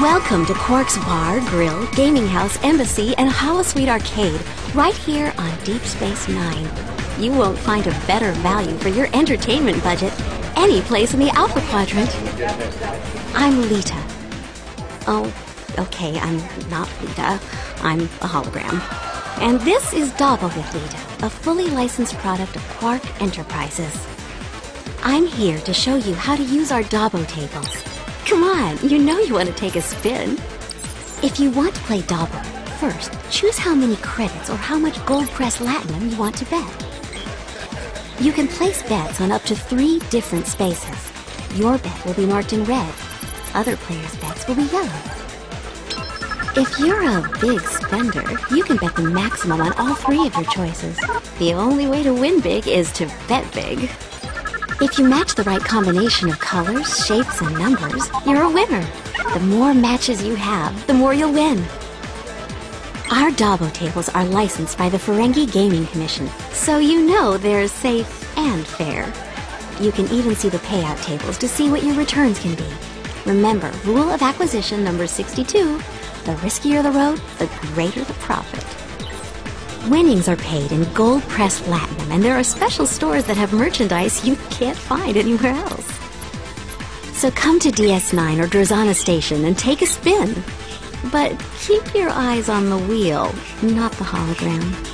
Welcome to Quark's Bar, Grill, Gaming House, Embassy, and Holosuite Arcade, right here on Deep Space Nine. You won't find a better value for your entertainment budget any place in the Alpha Quadrant. I'm Leeta. Oh, okay, I'm not Leeta. I'm a hologram. And this is Dabo with Leeta, a fully licensed product of Quark Enterprises. I'm here to show you how to use our Dabo tables. Come on, you know you want to take a spin. If you want to play Dabo, first choose how many credits or how much gold press latinum you want to bet. You can place bets on up to three different spaces. Your bet will be marked in red. Other players' bets will be yellow. If you're a big spender, you can bet the maximum on all three of your choices. The only way to win big is to bet big. If you match the right combination of colors, shapes, and numbers, you're a winner. The more matches you have, the more you'll win. Our Dabo tables are licensed by the Ferengi Gaming Commission, so you know they're safe and fair. You can even see the payout tables to see what your returns can be. Remember, rule of acquisition number 62 the riskier the road, the greater the profit. Winnings are paid in gold pressed latinum, and there are special stores that have merchandise you can't find anywhere else. So come to DS9 or Drozana Station and take a spin. But keep your eyes on the wheel, not the hologram.